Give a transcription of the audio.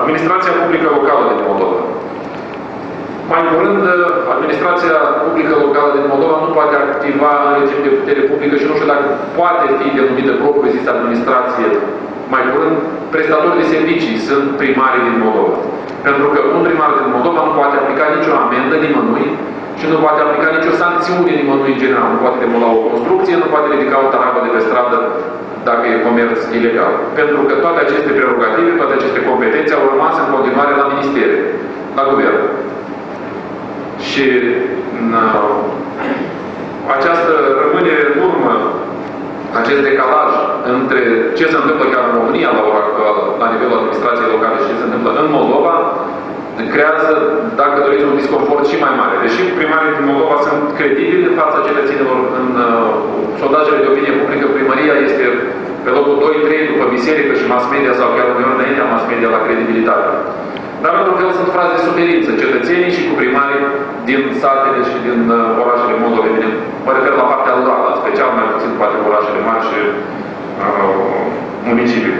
Administrația publică locală din Moldova. Mai curând, administrația publică locală din Moldova nu poate activa în regim de putere publică și nu știu dacă poate fi denumită propriu zis administrație. Mai curând, prestatori de servicii sunt primari din Moldova. Pentru că un primar din Moldova nu poate aplica nicio amendă nimănui și nu poate aplica nicio sancțiune nimănui în general. Nu poate demula o construcție, nu poate ridica o tarabă de pe stradă dacă e comerț ilegal. Pentru că toate aceste prerogative, toate aceste competențe au rămas în continuare la ministere, la guvern. Și uh, această rămânere în urmă, acest decalaj între ce se întâmplă chiar în România la ora actuală, la nivelul administrației locale și ce se întâmplă în Moldova, creează, dacă doriți, un disconfort și mai mare. Deși primarii din Moldova sunt credibili în fața cetățenilor în uh, sondajele de opinie publică, primăria este pe locul 2-3 după biserică și mass media sau chiar uneori înaintea mass media la dar Raportul meu sunt fraze de suferință, cetățenii și cu primarii din satele și din uh, orașele Moldovei. Mă refer la partea rurală, special mai puțin poate orașele mari și uh, municipii.